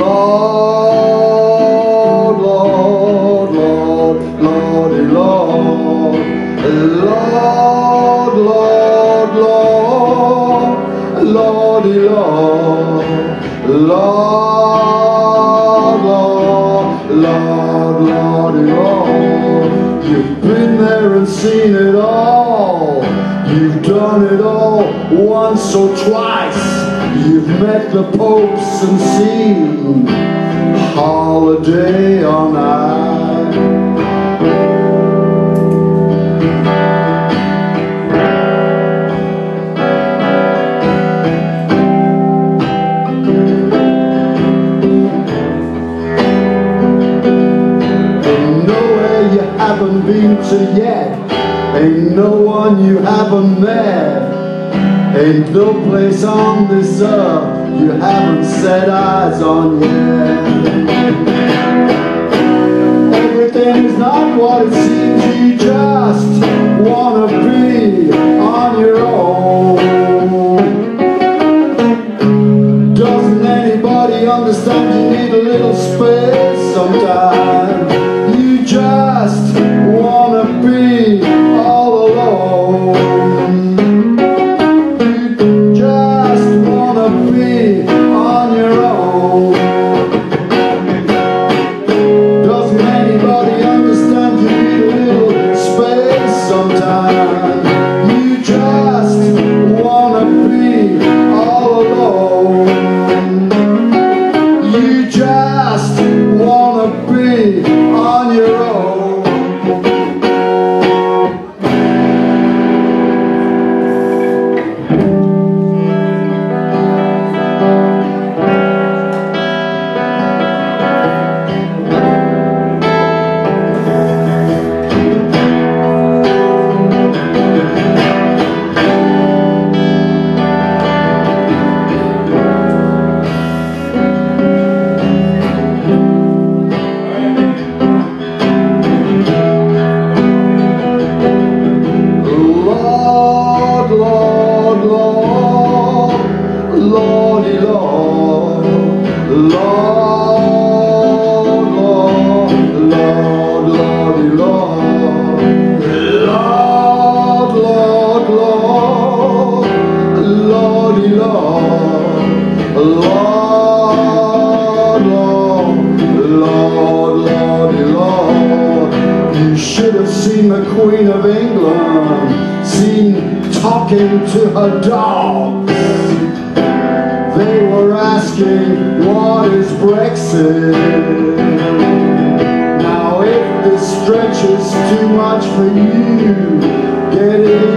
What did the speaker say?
Lord, Lord, Lord, Lord, Lord, Lord, Lord, Lordy Lord, Lord, Lord, Lord, Lordy Lord. You've been there and seen it all. You've done it all once or twice. You've met the popes and seen holiday on you haven't been to yet. Ain't no one you haven't met. Ain't no place on this earth you haven't set eyes on yet. Everything is not what it seems. You just wanna be on your own. Doesn't anybody understand you need a little space sometimes? Just wanna be all alone. You just wanna be on your own. Lord, Lord, Lord, Lord, Lord, Lord, Lord, Lord, Lord, Lord, Lord, should have seen the Queen of England, seen talking to her dogs. They were asking, what is Brexit? Now if this stretches too much for you, get in